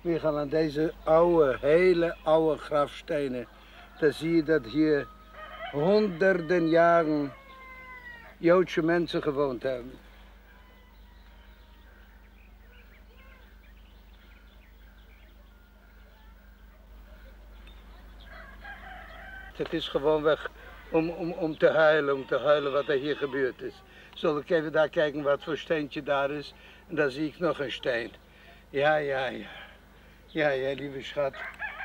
We gaan aan deze oude, hele oude grafstenen. Dan zie je dat hier honderden jaren Joodse mensen gewoond hebben. Het is gewoon weg om, om, om te huilen, om te huilen wat er hier gebeurd is. Zal ik even daar kijken wat voor steentje daar is. En dan zie ik nog een steen. Ja, ja, ja. Ja, ja, lieve schat.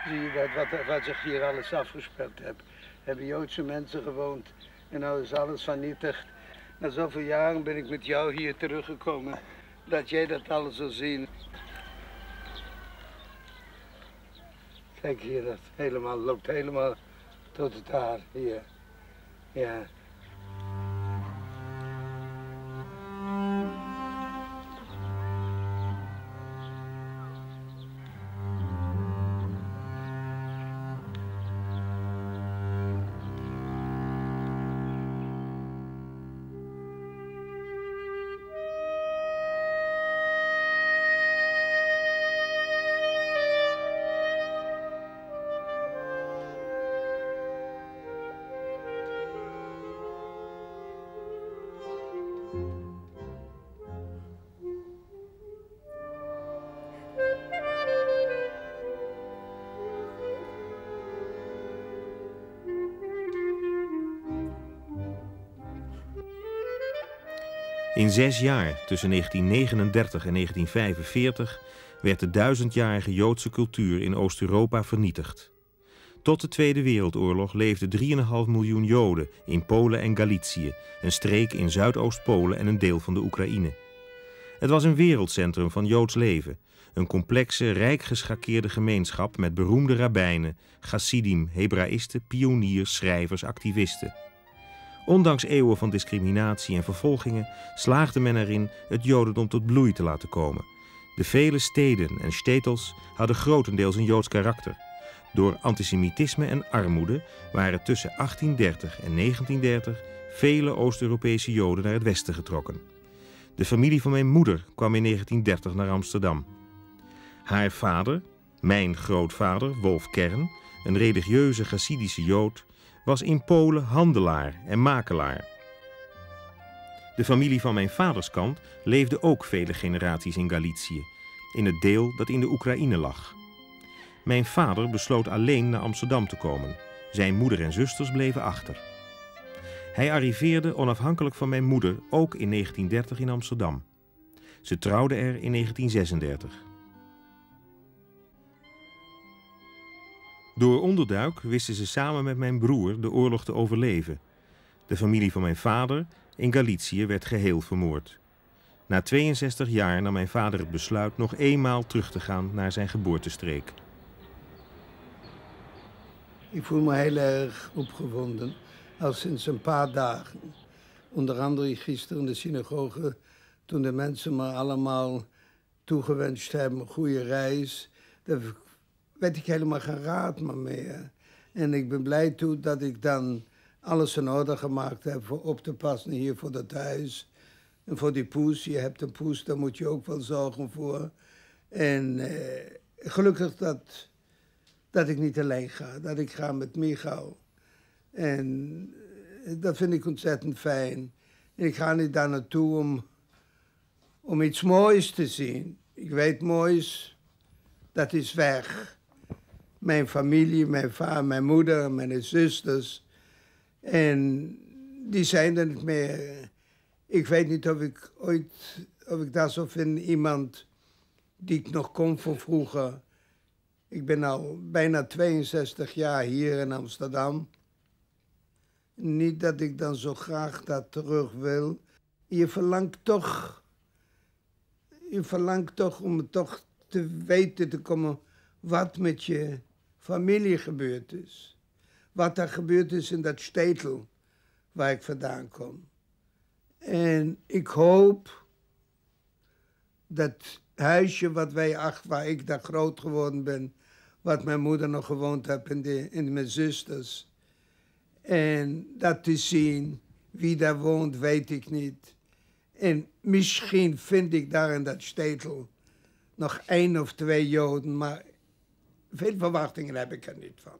Zie je dat, wat, wat zich hier alles afgespeeld heeft. Hebben Joodse mensen gewoond. En nou is alles vernietigd. Na zoveel jaren ben ik met jou hier teruggekomen. Dat jij dat alles zal zien. Kijk hier, dat helemaal, loopt helemaal tot het haar hier. Ja. Zes jaar, tussen 1939 en 1945, werd de duizendjarige Joodse cultuur in Oost-Europa vernietigd. Tot de Tweede Wereldoorlog leefden 3,5 miljoen Joden in Polen en Galicië, een streek in Zuidoost-Polen en een deel van de Oekraïne. Het was een wereldcentrum van Joods leven, een complexe, rijk geschakeerde gemeenschap met beroemde rabbijnen, chassidim, Hebraïsten, pioniers, schrijvers, activisten. Ondanks eeuwen van discriminatie en vervolgingen slaagde men erin het Jodendom tot bloei te laten komen. De vele steden en stetels hadden grotendeels een Joods karakter. Door antisemitisme en armoede waren tussen 1830 en 1930 vele Oost-Europese Joden naar het westen getrokken. De familie van mijn moeder kwam in 1930 naar Amsterdam. Haar vader, mijn grootvader Wolf Kern, een religieuze Hasidische Jood, was in Polen handelaar en makelaar. De familie van mijn vaders kant leefde ook vele generaties in Galicië, in het deel dat in de Oekraïne lag. Mijn vader besloot alleen naar Amsterdam te komen. Zijn moeder en zusters bleven achter. Hij arriveerde onafhankelijk van mijn moeder ook in 1930 in Amsterdam. Ze trouwden er in 1936. Door onderduik wisten ze samen met mijn broer de oorlog te overleven. De familie van mijn vader in Galicië werd geheel vermoord. Na 62 jaar nam mijn vader het besluit nog eenmaal terug te gaan naar zijn geboortestreek. Ik voel me heel erg opgewonden, al sinds een paar dagen. Onder andere gisteren in de synagoge, toen de mensen me allemaal toegewenst hebben, goede reis. Weet ik helemaal geen raad meer. En ik ben blij toe dat ik dan alles in orde gemaakt heb voor op te passen hier voor het huis. En voor die poes, je hebt een poes, daar moet je ook wel zorgen voor. En eh, gelukkig dat, dat ik niet alleen ga, dat ik ga met Michal. En eh, dat vind ik ontzettend fijn. Ik ga niet daar naartoe om, om iets moois te zien. Ik weet moois, dat is weg mijn familie, mijn vader, mijn moeder, mijn zusters. En die zijn er niet meer. Ik weet niet of ik ooit, of ik daar zo vind, iemand die ik nog kom van vroeger. Ik ben al bijna 62 jaar hier in Amsterdam. Niet dat ik dan zo graag daar terug wil. Je verlangt toch, je verlangt toch om toch te weten te komen wat met je familie gebeurd is. Wat er gebeurd is in dat stetel waar ik vandaan kom. En ik hoop dat huisje wat wij acht, waar ik daar groot geworden ben, wat mijn moeder nog gewoond heeft in, de, in mijn zusters. En dat te zien, wie daar woont, weet ik niet. En misschien vind ik daar in dat stetel nog één of twee Joden, maar veel verwachtingen heb ik er niet van.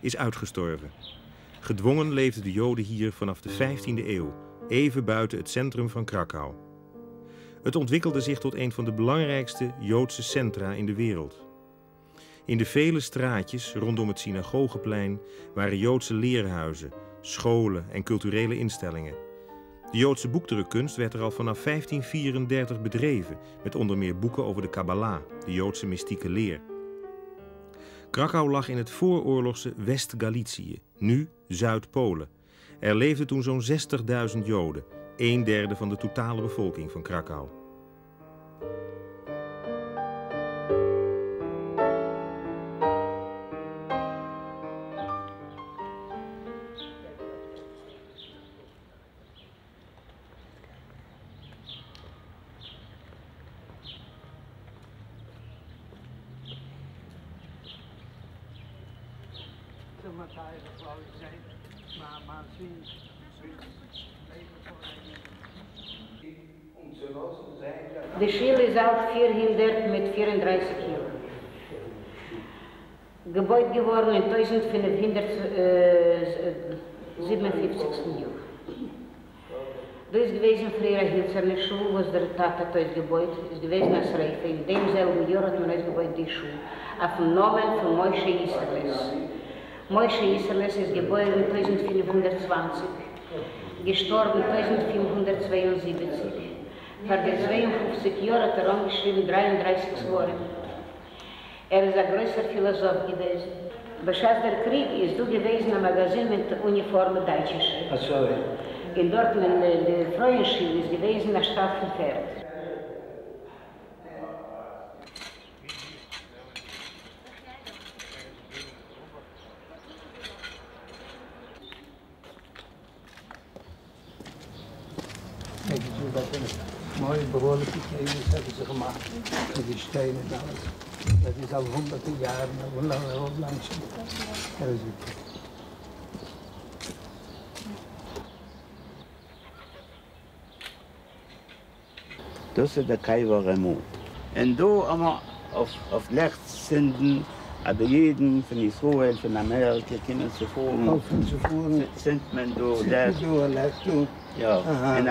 is uitgestorven. Gedwongen leefden de Joden hier vanaf de 15e eeuw, even buiten het centrum van Krakau. Het ontwikkelde zich tot een van de belangrijkste Joodse centra in de wereld. In de vele straatjes rondom het synagogeplein waren Joodse leerhuizen, scholen en culturele instellingen. De Joodse boekdrukkunst werd er al vanaf 1534 bedreven, met onder meer boeken over de Kabbalah, de Joodse mystieke leer. Krakau lag in het vooroorlogse West-Galicië, nu Zuid-Polen. Er leefden toen zo'n 60.000 Joden, een derde van de totale bevolking van Krakau. Die Schule ist auf 400 mit 34 Jahren. Gebäude geworden in 1557. Äh, Jahren. Das ist gewesen für ihre Hilzerne Schuhe, wo es der Tat hat das Gebäude, ist gewesen als Reife. in dem selben Jahr hat man das Gebäude die Schuhe, auf dem Namen von Moishe Isserles. Moishe Isserles ist Gebäude in 1520, gestorben 1572. Voor de 52 jaar hat er angeschrieben 33 Wochen. Er ist ein größer Philosoph gewesen. Bescheid der Krieg ist du gewesen ein Magazin mit Uniformen Deutsche. Ach so, In dort in der de Freuenschule ist gewesen ein Staffelpferd. Stenen. Dat is al honderden jaren, hoe lang, hoe lang zo. Dat is tussen de Kaiwa Remo. En door allemaal op, op rechts zenden, aber jeden von Israel, von Amerika, können ze voeren. Van. Zendt men door daar. Doorleg toe. Ja. En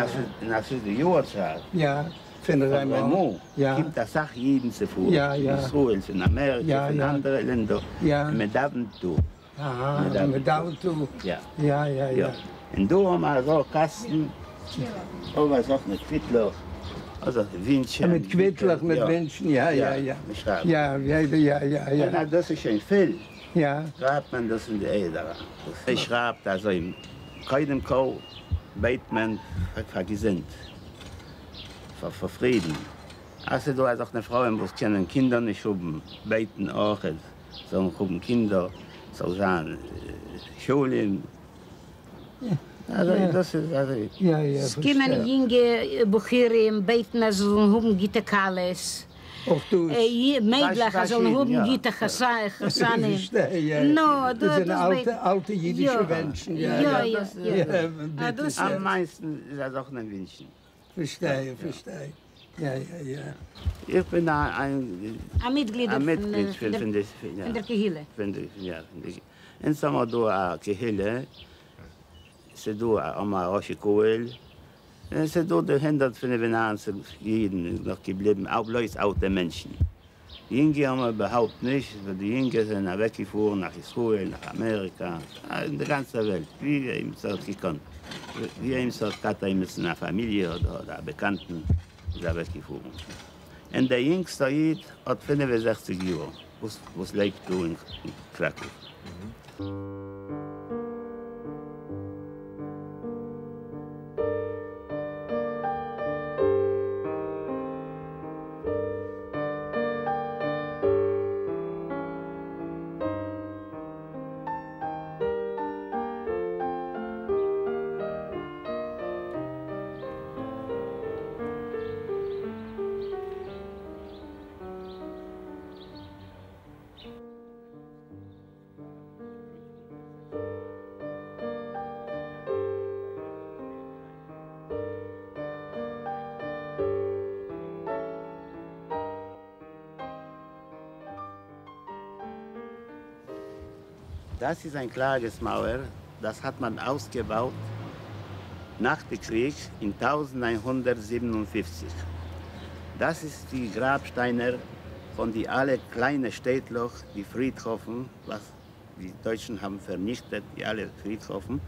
als het, de Joodzaak Ja, vinden wij Van Raymond. Ja. Gibt das auch jeden zuvor. Ja, ja. In Israel, in Amerika, ja, in ja. anderen Ländern. Ja. Mit Daventu. Aha, mit Daventu. Ja. Ja, ja, ja. Und da haben wir so Kasten, oh, aber so mit Fittler. Also Wünschen. Mit Quittler, mit. Wünschen, ja, ja, ja. Ja, ja, ja, ja. ja. Na, das ist ein Fell. Ja. Schreibt man das in die Äder. Ich schreibe also im Keudenkow, Bateman, vergesinnt ver, ver Frieden. Also du hast auch eine Frau, die kennen Kinder nicht haben, beiten auch, sondern haben Kinder, so sagen, äh, Schulen. Also Ja. das ist, also, ja, ja. Es kommen junge Buchirim, beten, als sie haben Gita Kales. Auch du. Äh, Mädchen, als sie haben ja. Verstehe, ja. No, das sind alte, alte jüdische Ja. Menschen. Ja, Ja, ja, ja. Ja, Ah, am meisten ist das auch ein Wünschen. Verstehe, verstehe. Ja, ja, ja. Ich bin ein, ein, Ein Mitglied ein von, Mitglied äh, von, der- von, des, ja. von der Kehille. wenn du, ja, wenn du, en sama do a kehille, se do a ama Rosh Koel, en se von den Venanzen jeden noch geblieben, auch Leute, auch der Menschen. Die Inge haben wir überhaupt nicht, weil die Inge sind weggefahren nach Israel, nach Amerika, in der ganzen Welt, wie ihm so gekonnt. Wie ihm so hat er mit einer Familie oder, oder Bekannten ist er weggefahren. Und der jüngste Jid hat 65 Jahre, was, was lebt du in, in Krakow. Das ist ein Klagesmauer, das hat man ausgebaut nach dem Krieg in 1957. Das ist die Grabsteine von die alle kleinen Städtloch, die Friedhofen, was die Deutschen haben vernichtet, die alle Friedhofen,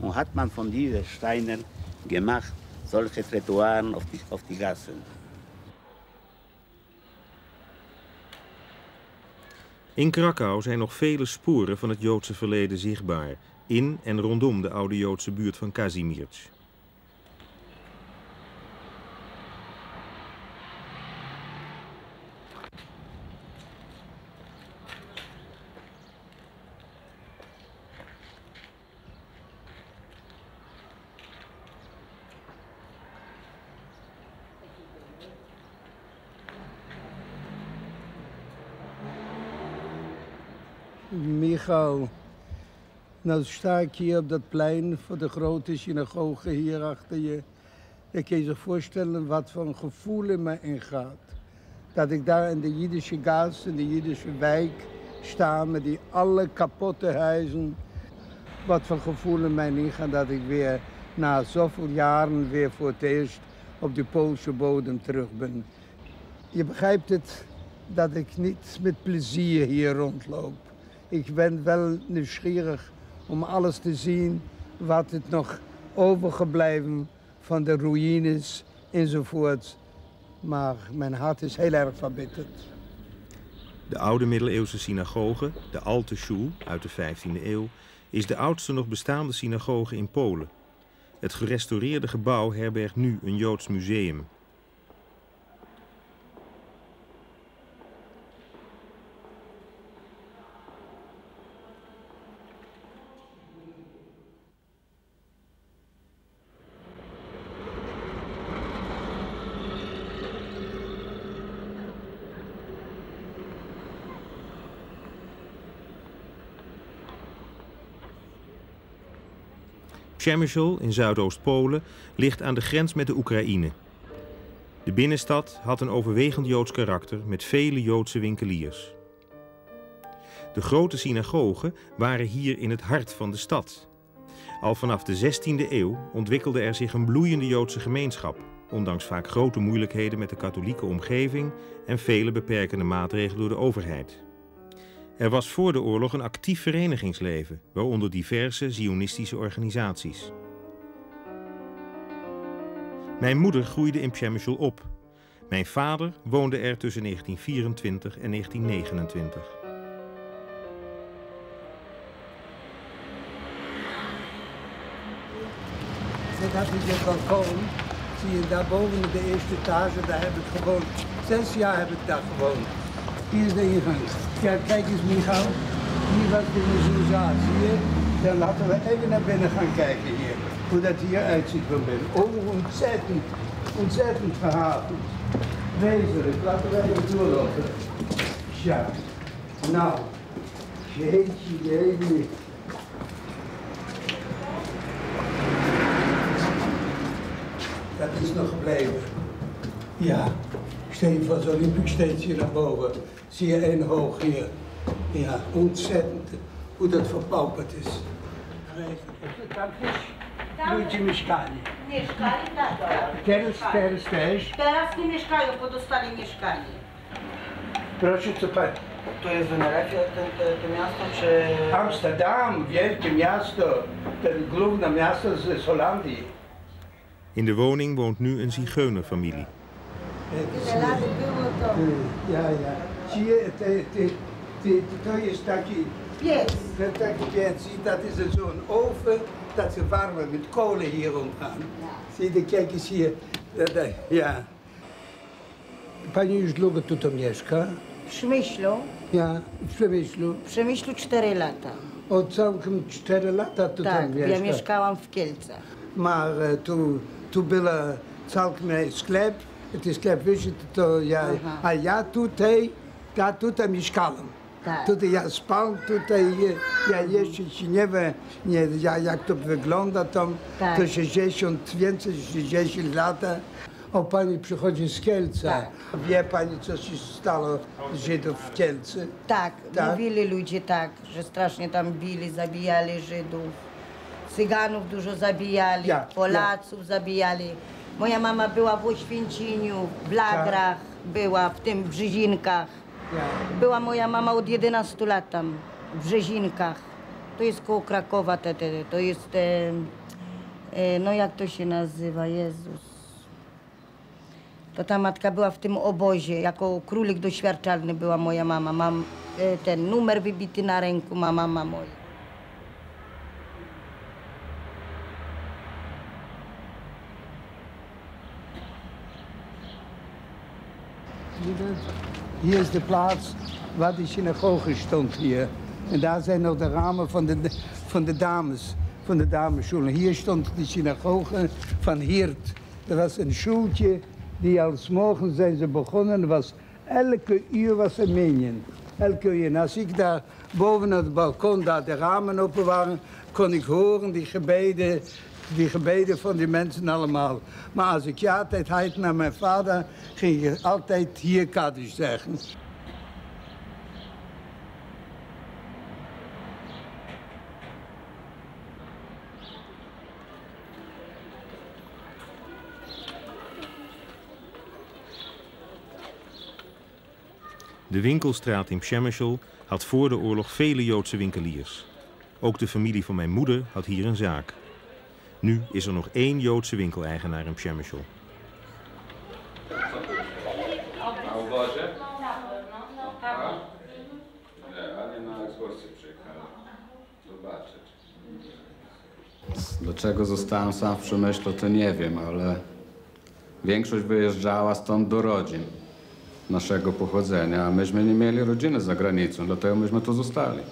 und hat man von diesen Steinen gemacht, solche Trottoiren auf die, auf die Gassen. In Krakau zijn nog vele sporen van het Joodse verleden zichtbaar, in en rondom de oude Joodse buurt van Kazimierz. Michael, nou sta ik hier op dat plein voor de grote synagoge hier achter je. Ik kan je zich voorstellen wat voor een gevoel in me ingaat. Dat ik daar in de Jiddische gas, in de Jiddische wijk sta met die alle kapotte huizen. Wat voor gevoel in mij ingaat dat ik weer na zoveel jaren weer voor het eerst op de Poolse bodem terug ben. Je begrijpt het dat ik niet met plezier hier rondloop. Ik ben wel nieuwsgierig om alles te zien wat het nog overgebleven van de ruïnes enzovoort. Maar mijn hart is heel erg verbitterd. De oude middeleeuwse synagoge, de Alte Schul uit de 15e eeuw, is de oudste nog bestaande synagoge in Polen. Het gerestaureerde gebouw herbergt nu een Joods museum. Przemysl in Zuidoost-Polen ligt aan de grens met de Oekraïne. De binnenstad had een overwegend Joods karakter met vele Joodse winkeliers. De grote synagogen waren hier in het hart van de stad. Al vanaf de 16e eeuw ontwikkelde er zich een bloeiende Joodse gemeenschap, ondanks vaak grote moeilijkheden met de katholieke omgeving en vele beperkende maatregelen door de overheid. Er was voor de oorlog een actief verenigingsleven, waaronder diverse zionistische organisaties. Mijn moeder groeide in Przemysl op. Mijn vader woonde er tussen 1924 en 1929. Dit had ik het balkon. Zie je daarboven de eerste etage, daar heb ik gewoond. Zes jaar heb ik daar gewoond. Hier is de ingang. Ja, kijk eens Michal. Hier was de mezuzah, zie je? Dan laten we even naar binnen gaan kijken hier. Hoe dat hier uitziet van binnen. Oh, ontzettend, ontzettend verhavend. Wezenlijk, laten we even doorlopen. Tja, nou, jeetje, jeetje. Dat is nog gebleven. Ja, je voor, zo liep ik steeds hier naar boven. Zie je één hoog hier. Ja, ontzettend hoe dat verpauperd is. Ludzie mieszkali. Mieszkali, tak. Teraz, teraz też. Teraz nie mieszkają, bo dostali mieszkanie. Proszę co pan. To jest w Teneryfie to, to, to miasto, czy... Amsterdam, wielkie miasto. Het główne miasto z Holandii. In de woning woont nu een zigeunerfamilie. Ja, ja. Zie je, het, het, het, het, to jest taki, Pies. dat taki piec i dat is zo'n oven dat ze warmen met kolen hier omgaan. Zie je, kijk eens hier. Dat, dat, ja. Pani już długo tutaj mieszka? W Przemyślu. Ja, w Przemyślu. W Przemyślu 4 lata. Od całkiem 4 lata tutaj Tak, mieszka. ja mieszkałam w Kielcach. Maar uh, toen, toen była całkiem sklep, is sklep wyższy, to ja, Aha. a ja tutaj, ja tutaj mieszkałem. Tak. Tutaj ja spał, tutaj je- ja jeszcze się nie wiem, nie, ja, jak to wygląda tam, Tak. to 60, więcej niż 60 lat. O pani przychodzi z Kielca. Tak. Wie pani, co się stało z Żydów w Kielce? Tak, Tak? mówili ludzie tak, że strasznie tam bili, zabijali Żydów. Cyganów dużo zabijali, Ja, Polaków zabijali. Moja mama była w Oświęcimiu, w Lagrach, była w tym Brzezinkach. Była moja mama od 11 lat tam, w Brzezinkach. To jest koło Krakowa, te, te, to jest, e, e, no jak to się nazywa, Jezus. To ta matka była w tym obozie, jako królik doświadczalny była moja mama. Mam e, ten numer wybity na ręku, ma mama moja. Hier is de plaats waar de synagoge stond hier. En daar zijn nog de ramen van de, van de dames, van de damesschool. Hier stond de synagoge van Hiert. Dat was een schooltje die als morgen zijn ze begonnen. Er was, elke uur was er minjen. Elke uur. En als ik daar boven het balkon daar de ramen open waren, kon ik horen die gebeden, die gebeden van die mensen allemaal. Maar als ik ja tijd had naar mijn vader, ging ik altijd hier Kaddish zeggen. De winkelstraat in Przemysl had voor de oorlog vele Joodse winkeliers. Ook de familie van mijn moeder had hier een zaak. Nu is er nog één Joodse winkeleigenaar in Przemysl. Dlaczego zostałem sam w Przemyślu, to nie wiem, ale większość wyjeżdżała stąd do rodzin naszego pochodzenia, a myśmy nie mieli rodziny za granicą, dlatego myśmy tu zostali.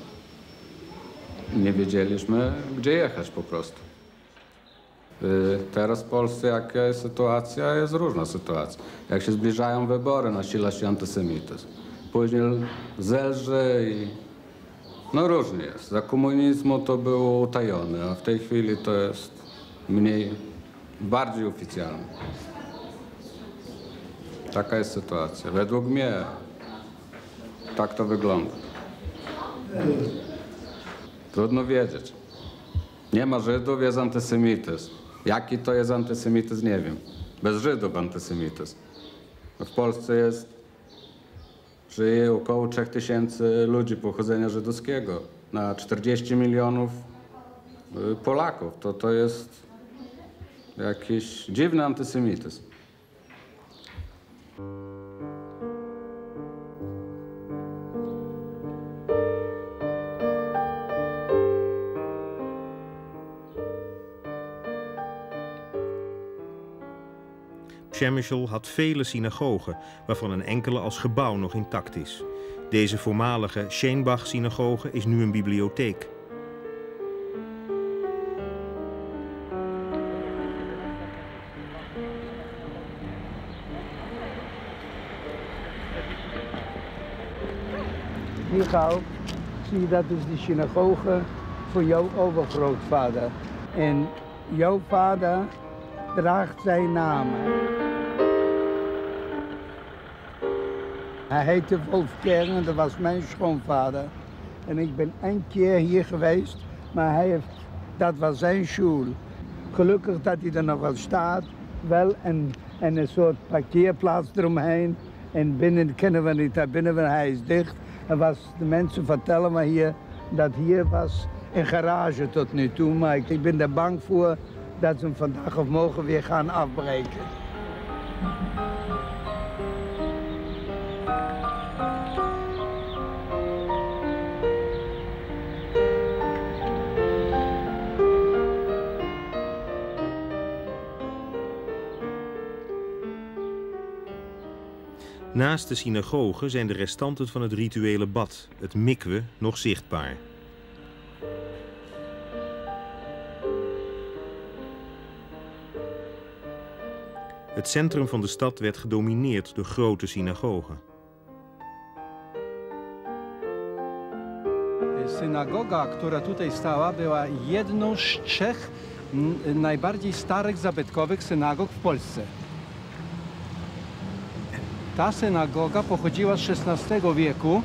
Nie wiedzieliśmy, gdzie jechać po prostu. Y, Teraz w Polsce jaka jest sytuacja? Jest różna sytuacja. Jak się zbliżają wybory, nasila się antysemityzm. Później zelży i no różnie jest. Za komunizmu to było utajone, a w tej chwili to jest mniej, bardziej oficjalne. Taka jest sytuacja. Według mnie tak to wygląda. Trudno wiedzieć. Nie ma Żydów, jest antysemityzm. Jaki to jest antysemityzm, nie wiem. Bez Żydów antysemityzm. W Polsce jest, żyje około 3000 ludzi pochodzenia żydowskiego na 40 milionów y, Polaków. To, to jest jakiś dziwny antysemityzm. Przemysl had vele synagogen, waarvan een enkele als gebouw nog intact is. Deze voormalige Scheenbach-synagoge is nu een bibliotheek. Michael, zie je dat is de synagoge voor jouw overgrootvader. En jouw vader draagt zijn naam. Hij heette Wolf Kern, dat was mijn schoonvader. En ik ben één keer hier geweest, maar hij heeft, dat was zijn school. Gelukkig dat hij er nog wel staat, wel en, en een soort parkeerplaats eromheen. En binnen kennen we niet, daar binnen we, hij is dicht. En was, de mensen vertellen me hier dat hier was een garage tot nu toe. Maar ik, ik ben er bang voor dat ze hem vandaag of morgen weer gaan afbreken. Naast de synagoge zijn de restanten van het rituele bad, het mikwe, nog zichtbaar. Het centrum van de stad werd gedomineerd door grote synagogen. Synagoga, która tutaj stała, była jedną z trzech najbardziej starych zabytkowych synagog w Polsce. Ta synagoga pochodziła z XVI wieku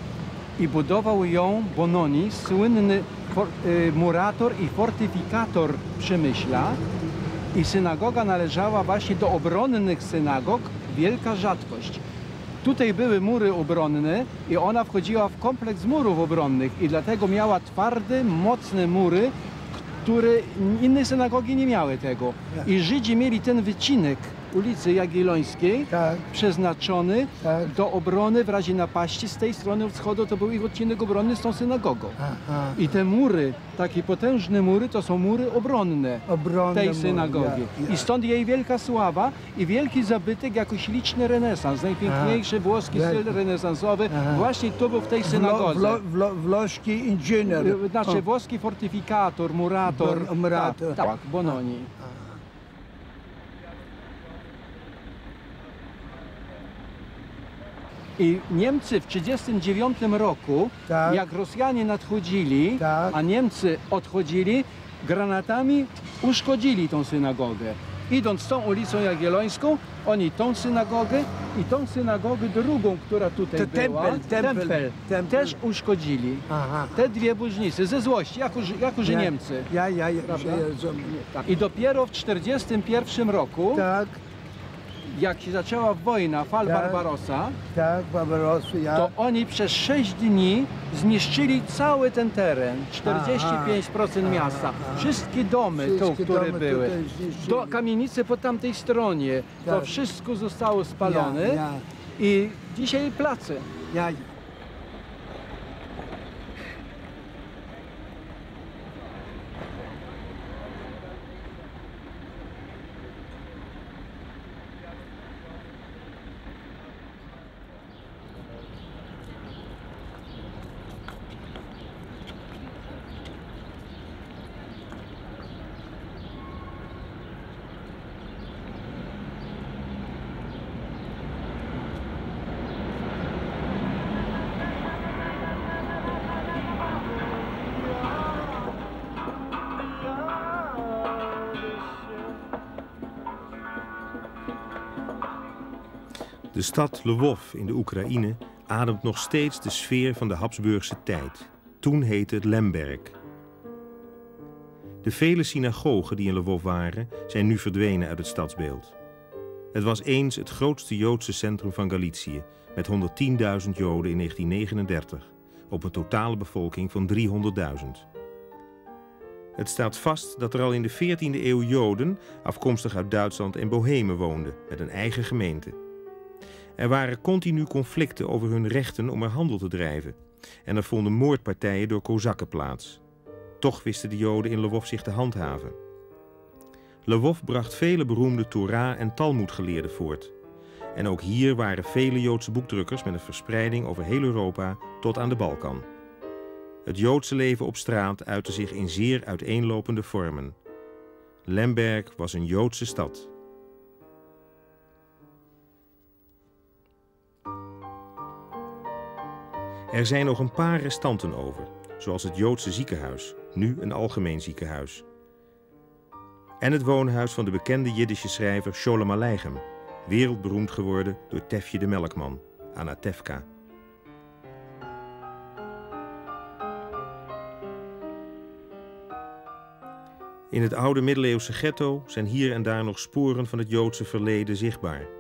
i budował ją Bononi, słynny y, murator i fortyfikator Przemyśla. I synagoga należała właśnie do obronnych synagog, wielka rzadkość. Tutaj były mury obronne i ona wchodziła w kompleks murów obronnych i dlatego miała twarde, mocne mury, które inne synagogi nie miały tego. I Żydzi mieli ten wycinek ulicy Jagiellońskiej Tak, przeznaczony tak. do obrony w razie napaści. Z tej strony od wschodu to był ich odcinek obronny z tą synagogą. Aha. I te mury, takie potężne mury, to są mury obronne Obronne tej mury, synagogi. ja, ja. I stąd jej wielka sława i wielki zabytek jako śliczny renesans. Najpiękniejszy włoski Ja. styl renesansowy Aha. właśnie tu był w tej Wlo, synagodze. wlo, wlo, włoski inżynier. Znaczy O, włoski fortyfikator, murator. Murator. Tak, tak, Bononi. I Niemcy w 1939 roku, Tak. jak Rosjanie nadchodzili, Tak. a Niemcy odchodzili, granatami uszkodzili tą synagogę. Idąc tą ulicą Jagiellońską, oni tą synagogę i tą synagogę drugą, która tutaj To była, tempel, tempel, tempel. też uszkodzili. Aha. Te dwie burznicy ze złości, jako, jako że Ja- Niemcy. Ja, ja, ja, Prawda? ja rozumiem. I dopiero w 1941 roku, Tak, jak się zaczęła wojna Fal Tak. Barbarossa, tak, ja. to oni przez 6 dni zniszczyli cały ten teren, 45% Aha, miasta, wszystkie domy, tu, które domy były, do kamienicy po tamtej stronie, to Tak. wszystko zostało spalone Ja, ja. i dzisiaj place. Stad Lwów in de Oekraïne ademt nog steeds de sfeer van de Habsburgse tijd. Toen heette het Lemberg. De vele synagogen die in Lwów waren, zijn nu verdwenen uit het stadsbeeld. Het was eens het grootste Joodse centrum van Galicië, met 110.000 Joden in 1939, op een totale bevolking van 300.000. Het staat vast dat er al in de 14e eeuw Joden, afkomstig uit Duitsland en Bohemen, woonden, met een eigen gemeente. Er waren continu conflicten over hun rechten om er handel te drijven. En er vonden moordpartijen door Kozakken plaats. Toch wisten de Joden in Lwów zich te handhaven. Lwów bracht vele beroemde Torah- en Talmudgeleerden voort. En ook hier waren vele Joodse boekdrukkers met een verspreiding over heel Europa tot aan de Balkan. Het Joodse leven op straat uitte zich in zeer uiteenlopende vormen. Lemberg was een Joodse stad. Er zijn nog een paar restanten over, zoals het Joodse ziekenhuis, nu een algemeen ziekenhuis. En het woonhuis van de bekende Jiddische schrijver Sholem Aleichem, wereldberoemd geworden door Tefje de Melkman, Anatefka. In het oude middeleeuwse ghetto zijn hier en daar nog sporen van het Joodse verleden zichtbaar.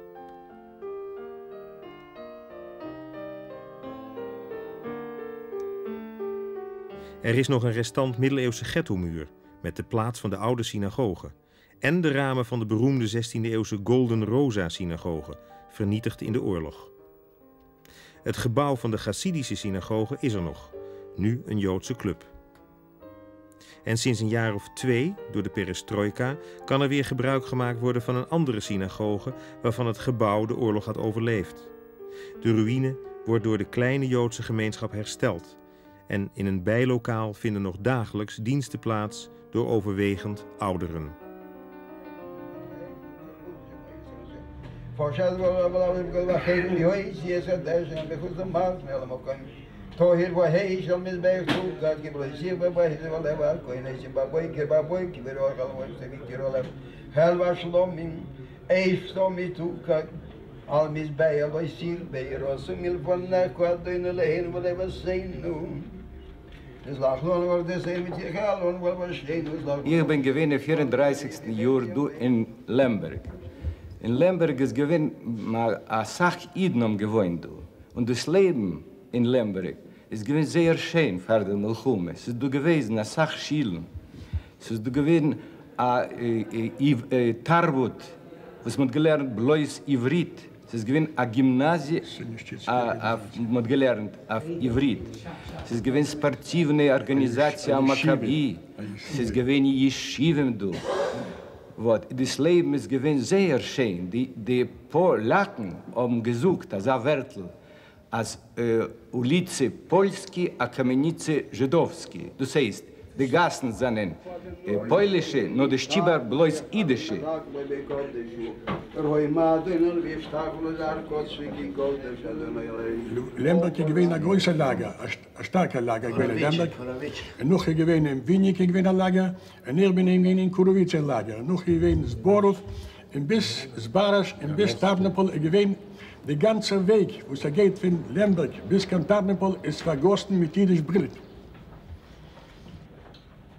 Er is nog een restant middeleeuwse ghettomuur met de plaats van de oude synagoge en de ramen van de beroemde 16e-eeuwse Golden Rosa synagoge, vernietigd in de oorlog. Het gebouw van de Chassidische synagoge is er nog, nu een Joodse club. En sinds een jaar of twee, door de perestroika, kan er weer gebruik gemaakt worden van een andere synagoge waarvan het gebouw de oorlog had overleefd. De ruïne wordt door de kleine Joodse gemeenschap hersteld. En in een bijlokaal vinden nog dagelijks diensten plaats door overwegend ouderen. Al mis bay al na ko do in le hin wa ba sein nu Ich bin gewesen im 34. Jahr du in Lemberg. In Lemberg ist gewesen mal a Sach Idnom gewohnt du. Und das Leben in Lemberg ist gewesen sehr schön für den Melchume. Es ist du gewesen a Sach Schielen. Es ist du gewesen a äh, äh, äh, Tarbut, was man gelernt, bloß Ivrit. Es ist gewesen a Gymnasie, a, a, man gelernt auf Ivrit. Es ist gewesen sportivne Organisation am Maccabi. Es ist gewesen Yeshivim du. Вот. Das Leben ist gewesen sehr schön. Die, die Polaken haben gesucht, als ein Wörtel, als äh, Ulice Polski, a Kamienice Żydowski. Das heißt, די גאסן זענען. פוילישע נו די שטיבער בלויז אידישע רוי מאדן אל ווי שטאַק מיר דאר קוצ ווי גאלד זענען אלע למבק געווען אַ גרויסע לאגער אַ שטאַרקע לאגער געווען למבק נוך געווען אין וויניק געווען אַ לאגער אין ניר בינען אין אין קורוויצע לאגער נוך ביס זבארש אין ביס טאַבנפול געווען די ganze וועג וואס ער גייט פון למבק ביס קאנטאַבנפול איז פארגאָסטן מיט די דיש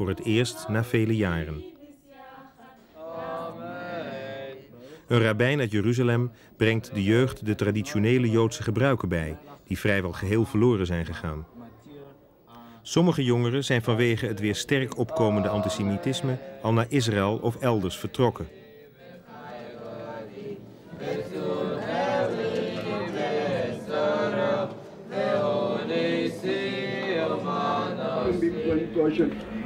voor het eerst na vele jaren. Een rabbijn uit Jeruzalem brengt de jeugd de traditionele Joodse gebruiken bij, die vrijwel geheel verloren zijn gegaan. Sommige jongeren zijn vanwege het weer sterk opkomende antisemitisme al naar Israël of elders vertrokken.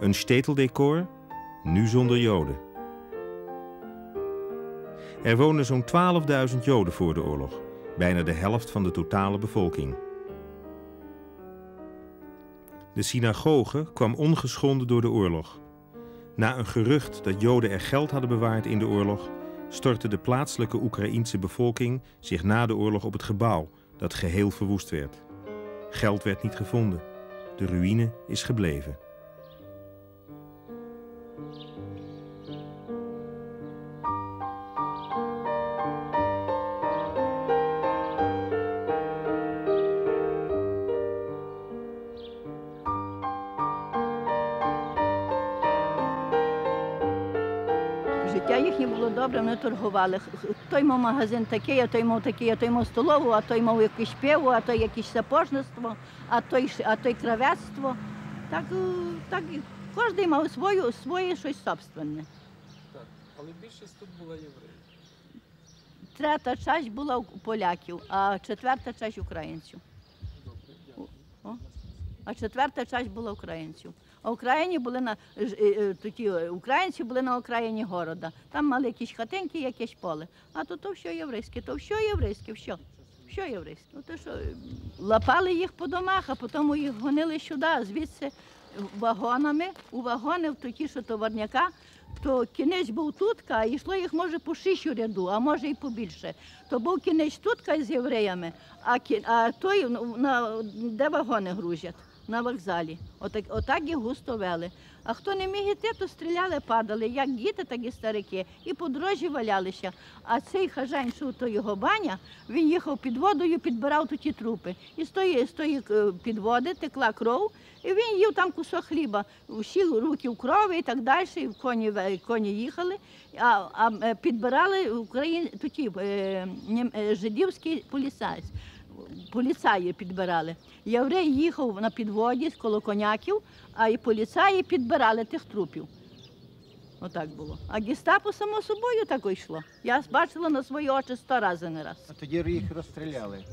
Een steteldecor, nu zonder Joden. Er woonden zo'n 12.000 Joden voor de oorlog, bijna de helft van de totale bevolking. De synagoge kwam ongeschonden door de oorlog. Na een gerucht dat Joden er geld hadden bewaard in de oorlog, stortte de plaatselijke Oekraïense bevolking zich na de oorlog op het gebouw, dat geheel verwoest werd. Geld werd niet gevonden. De ruïne is gebleven. Торгували. Той мав магазин такий, а той мав такий, а той мав столову, а той мав якусь пиво, а той якесь сапожництво, а той, а той кравецтво. Так, е, так кожен мав свою, своє щось собственне. Так, але більшість тут була євреї. Третя часть була у поляків, а четверта часть українців. О, А четверта часть була українців. А Україні були на ж- е, е, тоді е, українці були на окраїні города. Там мали якісь хатинки, якесь поле. А то то все єврейське, то все єврейське, все. Що єврейське? Ну то що е, лапали їх по домах, а потім їх гонили сюди, звідси вагонами, у вагони в тоді, що товарняка, то кінець був тутка, а йшло їх може по шість ряду, а може і побільше. То був кінець тутка з євреями, а, кі- а той ну, на, де вагони грузять? На вокзалі. Отак, отак їх густо вели. А хто не міг іти, то стріляли, падали, як діти, так і старики, і по дрожжі валялися. А цей хазяїн, що то його баня, він їхав під водою, підбирав ті трупи. І з тої, з тої е, підводи текла кров, і він їв там кусок хліба. Усі руки в крові і так далі, і коні, коні їхали, а, а е, підбирали Україн, тоді, е, жидівський поліцай. Поліцаї підбирали. Єврей їхав на підводі з коло коняків, а і поліцаї підбирали тих трупів. Отак було. А гестапо само собою так йшло. Я бачила на свої очі сто разів не раз. А тоді їх розстріляли.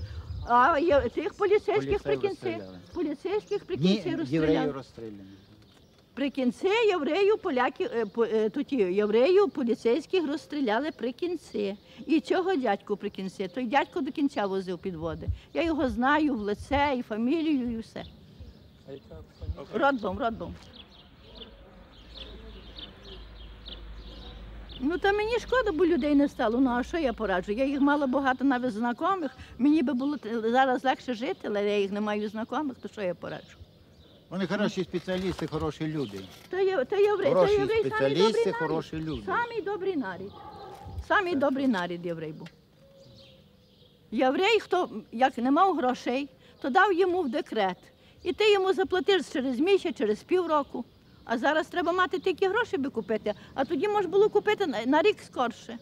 А є- тих поліцейських Поліцаїв при кінці, розстріляли. поліцейських при Ні, кінці євреїв розстріляли. При кінці євреїв, поляки, е, е, тоді євреїв поліцейських розстріляли при кінці. І цього дядьку при кінці. Той дядько до кінця возив підводи. Я його знаю в лице, і фамілію, і все. Родбом, родбом. Ну та мені шкода, бо людей не стало. Ну а що я пораджу? Я їх мала багато навіть знайомих. Мені би було зараз легше жити, але я їх не маю знайомих, то що я пораджу? Вони хороші спеціалісти, хороші люди. Та є, та єврей, та Хороші єврей спеціалісти, добрий нарід. хороші люди. Самий добрий нарід. Самий добрий нарід єврей був. Єврей, хто як не мав грошей, то дав йому в декрет. І ти йому заплатиш через місяць, через півроку. А зараз треба мати тільки гроші би купити, а тоді можна було купити на, на рік скорше.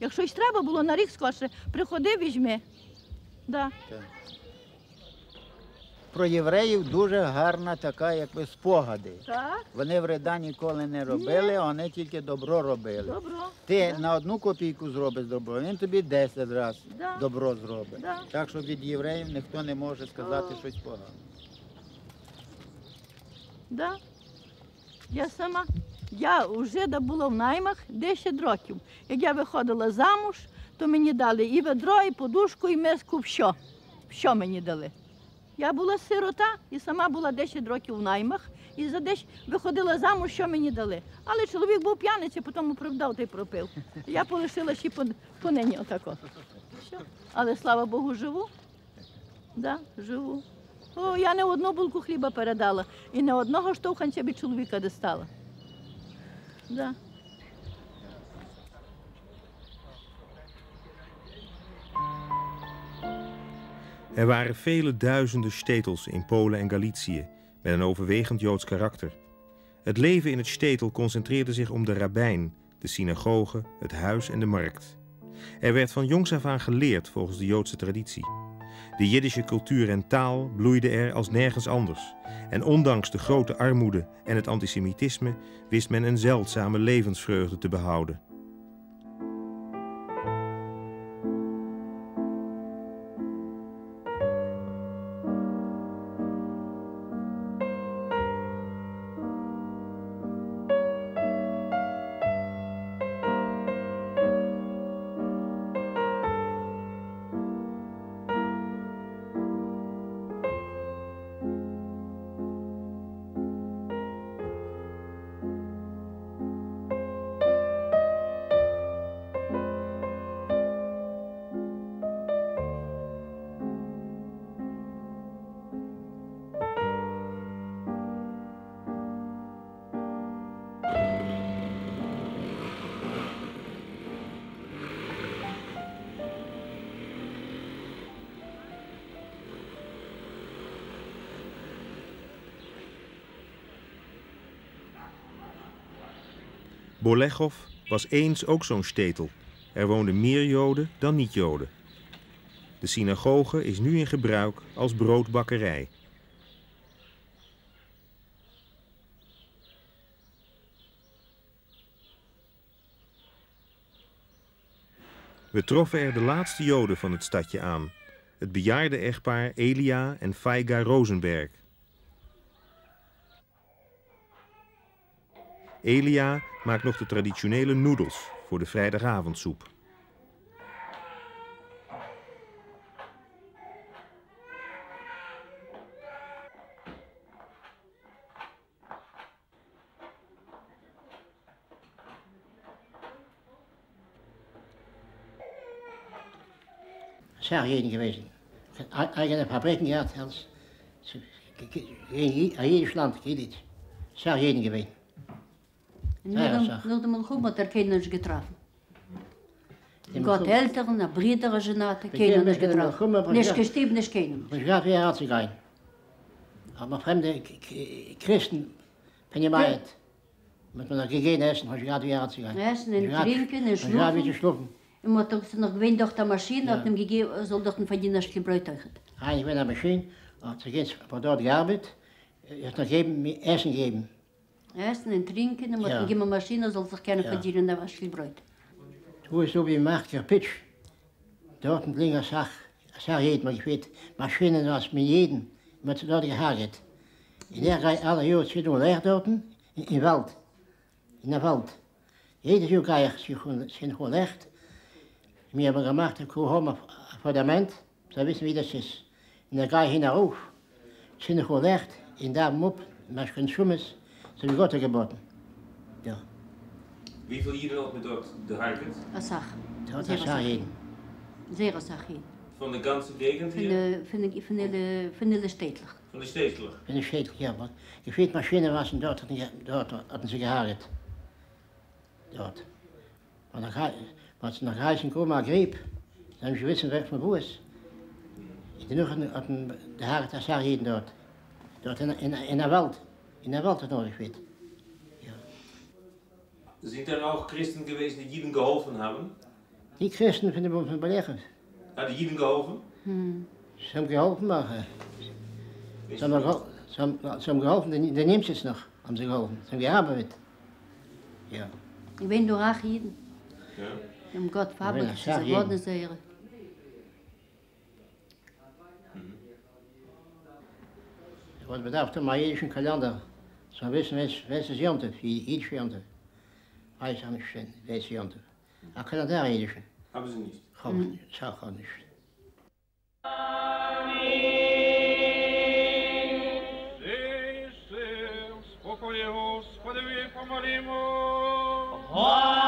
Якщо й треба було на рік скорше, приходи, візьми. Да. Про євреїв дуже гарна така, якби спогади. Так, Вони вреда ніколи не робили, а вони тільки добро робили. добро. Ти на одну копійку зробиш добро, він тобі 10 разів Да. добро зробить. Да. Так що від євреїв ніхто не може сказати щось погане. Да. Я сама. Я вже була в наймах 10 років. Як я виходила замуж, то мені дали і ведро, і подушку, і миску, що. Що мені дали? Я була сирота і сама була 10 років в наймах, і за 10 виходила замуж, що мені дали. Але чоловік був п'яниця, потім оправдав та пропив. Я полишила ще по, понині отако. Все. Але слава Богу, живу. Да, живу. О, я не одну булку хліба передала і не одного штовханця від чоловіка дістала. Да. Er waren vele duizenden stetels in Polen en Galicië met een overwegend Joods karakter. Het leven in het stetel concentreerde zich om de rabbijn, de synagoge, het huis en de markt. Er werd van jongs af aan geleerd volgens de Joodse traditie. De Jiddische cultuur en taal bloeide er als nergens anders. En ondanks de grote armoede en het antisemitisme wist men een zeldzame levensvreugde te behouden. Bolechov was eens ook zo'n stetel. Er woonden meer Joden dan niet-Joden. De synagoge is nu in gebruik als broodbakkerij. We troffen er de laatste Joden van het stadje aan. Het bejaarde echtpaar Elia en Faiga Rosenberg. Elia maakt nog de traditionele noedels voor de vrijdagavondsoep. Sargeden geweest. Eigen fabrieken gehad, als. In ieder land, geht dit. Sargeden geweest. Nur, dem Hummer der kennen nicht getroffen. Gott Eltern, eine Brüder, Genate, kennen nicht getroffen. Nicht gestorben, nicht kennen. Ich gab hier hat sich ein. Aber fremde Christen, wenn ihr meint, mit man gegeben essen, ich gerade hat sich ein. Essen und trinken und Ich gerade wie schlafen. schlafen. Und man hat noch gewinnt durch die Maschine, hat ihm gegeben, er soll doch ein verdienen, ein Bräut euch. Ein, ich bin an der Maschine, und sie geht von dort gearbeitet, ich hat noch geben, mir Essen geben. Essen und trinken, und man Ja. eine Maschine soll sich keiner Ja. verdienen, ein Bräut. Du ist so wie macht ihr Pitch. Dort ein Blinger Sach, Sach jeden, man ich Maschinen was mit jeden, mit dort gehaget. In der Reihe alle Jahre sind nur leer dort, in, in Wald. In der Wald. Jedes Jahr ga ich sind gewoon echt. Wir haben gemacht, ich komme auf Fundament, so wissen wie das ist. In der Reihe hinauf, sind gewoon echt, in der Mupp, was kein Schummes, sind Gott geboten. Ja. Wie viel Jiden hat man dort geheiratet? Asach. Dort Asach Jäden. Sehr Asach Jäden. Von der ganzen Gegend hier? Von der, von der, von der, Städtlich. Von der Städtlich? Von der Städtlich, ja. Aber die viele Maschinen waren dort, hatten, dort hatten sie geheiratet. Dort. Und da was sie nach Reisen kommen, grieb, dann müssen sie wissen, wer von wo ist. Die Nuchen hatten geheiratet Asach Jäden dort. Dort in, in, in der Wald. in der Welt nodig wird. Ja. Sind er auch Christen gewesen, die Jiden geholfen haben? Die Christen von den Bund Belegen. Haben die Jiden geholfen? Hm. Ze hebben geholfen, maar. Ze hebben, geholfen, de, de neemt het nog. Hebben ze geholfen. Ze hebben gearbeitet. Ja. Ik ben door acht Jiden. Ja. Um Gott, Vater, ze worden zeuren. Was bedarf der majeischen Kalender? zo wissen we welke jonte, iedere jonte. Hij zou niet zijn, deze jonte. Een kalender Jiddische. Haben sie nicht. Gewoon, zou gewoon niet. Спокої, Господи, помолімо. Заступи,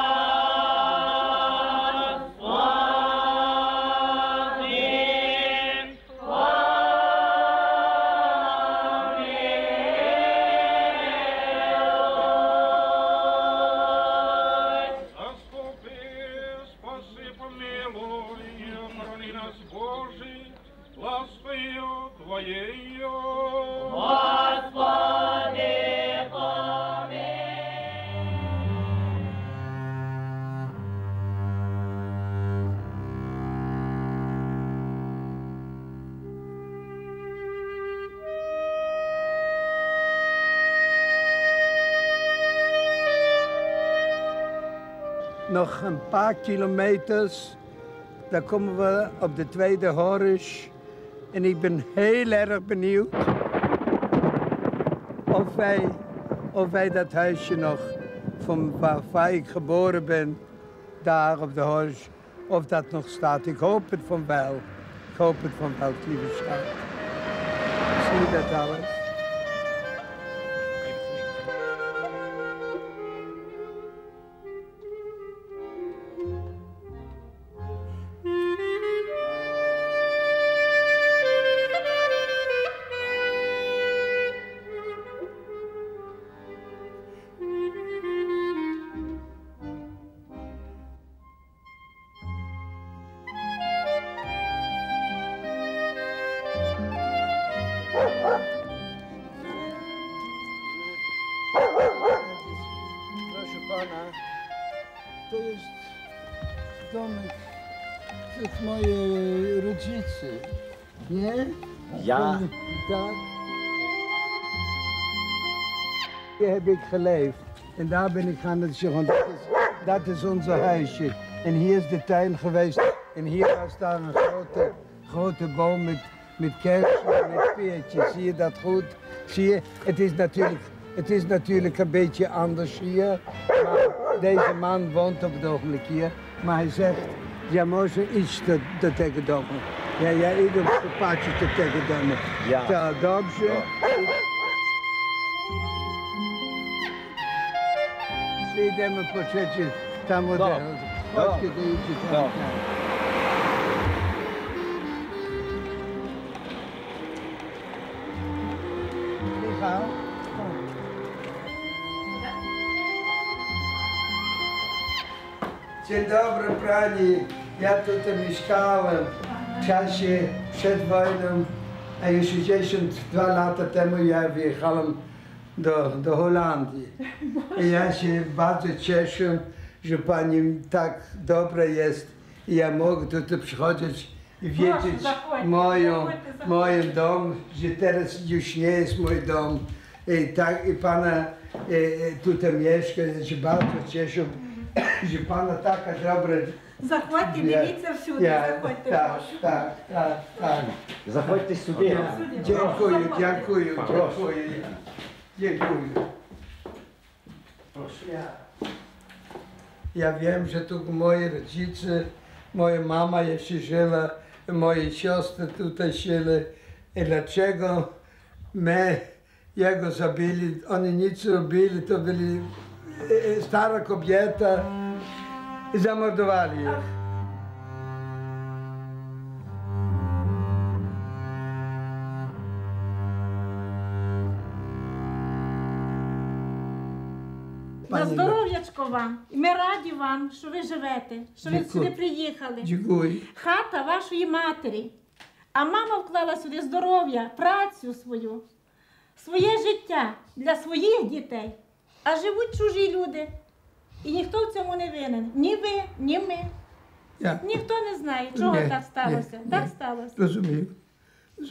Nog een paar kilometers, dan komen we op de tweede Horisch. En ik ben heel erg benieuwd of wij, of wij dat huisje nog, van waar, ik geboren ben, daar op de Horisch, of dat nog staat. Ik hoop het van wel. Ik hoop het van wel, lieve schat. Zie je dat alles? Geleefd en daar ben ik gaan zeggen, dat is, dat is onze huisje. En hier is de tuin geweest en hier was daar een grote, grote boom met, met kersen en met peertjes. Zie je dat goed? Zie je? Het is natuurlijk, Het is natuurlijk een beetje anders hier. Maar deze man woont op het ogenblik hier. Maar hij zegt, ja, może iets te, te tegendomen. Ja, ja, ieder een paardje te tegendomen. Ja. Da... Da. Hoćete ići tamo. Michał? Dzień dobry pani. Ja tutaj mieszkałem w czasie przed wojną, a już 62 lata temu ja wyjechałem do, do Holandii. I ja się bardzo cieszę, że pani tak dobra jest i ja mogę tutaj przychodzić i wiedzieć zachodźcie, moją, zachodźcie, zachodźcie. moją dom, że teraz już nie jest mój dom. I tak i pana e, e, tutaj mieszka, ja się bardzo cieszę, że pana taka dobra Заходьте, Ja. дивіться всюди, Ja, заходьте. tak, прошу. tak, tak, tak. Заходьте сюди. Ja, Dziękuję, Zachodźcie. dziękuję, Proszę. Ja. Ja wiem, że tu moi rodzice, moja mama jeszcze żyła, moje siostry tutaj żyły. I dlaczego my jego zabili, oni nic robili, to byli e, e, stara kobieta i zamordowali ich. На Пані здоров'ячко вам. І Ми раді вам, що ви живете, що ви Дякую. сюди приїхали. Дякую. Хата вашої матері. А мама вклала сюди здоров'я, працю свою, своє життя для своїх дітей. А живуть чужі люди. І ніхто в цьому не винен. Ні ви, ні ми. Я Ніхто не знає, чого Ні, так сталося. ні, так ні. сталося. розумію.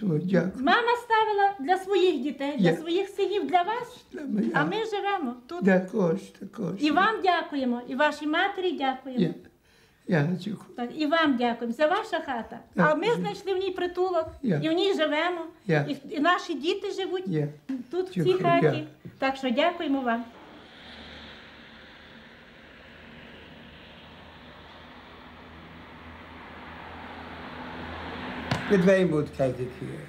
Дякую. Мама ставила для своїх дітей, для Є. своїх синів, для вас. мене. А ми живемо тут. Також, також. І вам дякуємо, і вашій матері дякуємо. Я, я дякую. Так, і вам дякуємо. Це ваша хата. Так. А ми знайшли в ній притулок, Я. і в ній живемо. Я. І, і наші діти живуть Я. тут, в цій Дякую, хаті. я. Так що дякуємо вам. Met weemoed kijk ik hier.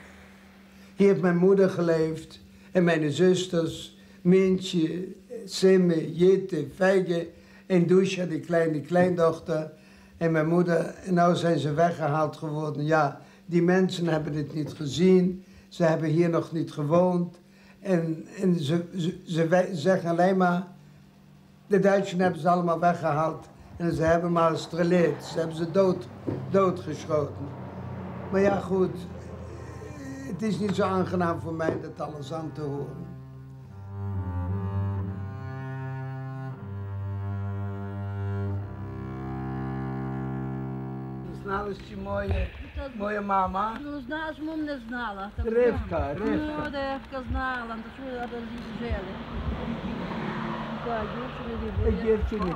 Hier heeft mijn moeder geleefd en mijn zusters, Mintje, Simme, Jitte, Feige en Dusha, die kleine kleindochter. En mijn moeder, en nou zijn ze weggehaald geworden. Ja, die mensen hebben het niet gezien. Ze hebben hier nog niet gewoond. En, en ze, ze, ze zeggen alleen maar, de Duitsers hebben ze allemaal weggehaald. En ze hebben maar gestreleerd. Ze hebben ze dood, doodgeschoten. Maar ja, goed. Het is niet zo aangenaam voor mij dat alles aan te horen. Dus nou znaleźć je mooie, mooie mama. No znasz, mam nie znała. Rywka, Rywka. No is znała, to szły od żyli. Tak, een Dziewczyny.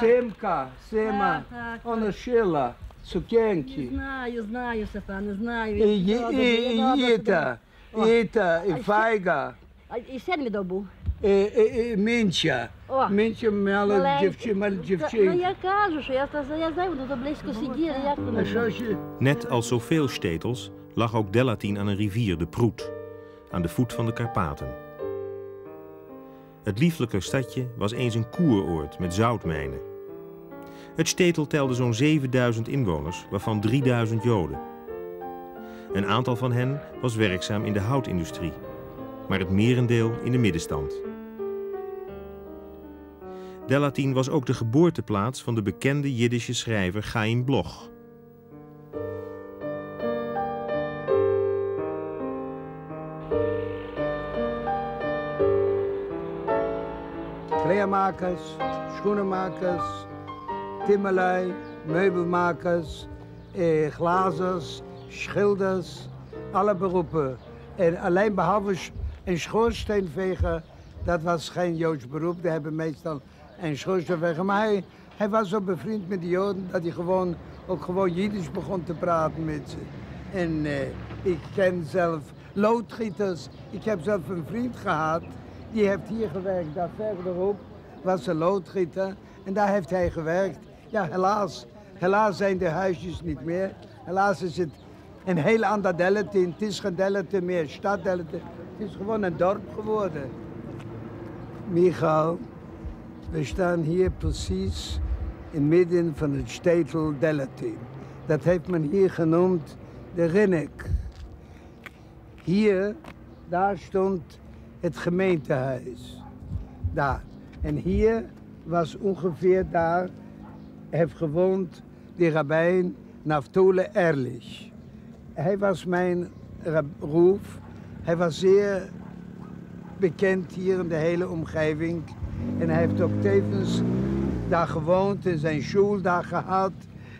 Semka, Sema, ona szyla Так, так, вона шила сукенки. Знаю, знаю, Степане, знаю. І, і, і, і Іта, О. Іта, і А ще- Файга, А, І син віддав був. і, і, і Мінча. О. Мінча мала Маленький. дівчи, мала Ну дівчинку. я кажу, що я, та- я знаю, воно то близько сиділи, як А воно. що ж? Net als zoveel stetels lag ook Delatien aan een rivier, de Proet, aan de voet van de Karpaten. Het lieflijke stadje was eens een koeroord met zoutmijnen. Het stetel telde zo'n 7000 inwoners, waarvan 3000 Joden. Een aantal van hen was werkzaam in de houtindustrie, maar het merendeel in de middenstand. Delatien was ook de geboorteplaats van de bekende Jiddische schrijver Chaim Bloch. Kleermakers, schoenenmakers, timmerlui, meubelmakers, eh, glazers, schilders, alle beroepen. En alleen behalve een schoorsteenveger, dat was geen Joods beroep. Die hebben meestal een schoorsteenveger. Maar hij, hij was zo bevriend met de Joden dat hij gewoon, ook gewoon Jiddisch begon te praten met ze. En eh, ik ken zelf loodgieters. Ik heb zelf een vriend gehad die heeft hier gewerkt. Daar verderop was een loodgieter en daar heeft hij gewerkt. Ja, helaas. Helaas zijn de huisjes niet meer. Helaas is het een heel ander Delta. Het is geen meer, stad. Het is gewoon een dorp geworden. Michael, we staan hier precies in midden van het stetel Delta. Dat heeft men hier genoemd de Rinnik. Hier, daar stond het gemeentehuis. Daar. En hier was ongeveer daar, heeft gewoond de rabbijn Naftole Erlich. Hij was mijn roef. Hij was zeer bekend hier in de hele omgeving. En hij heeft ook tevens daar gewoond en zijn school daar gehad.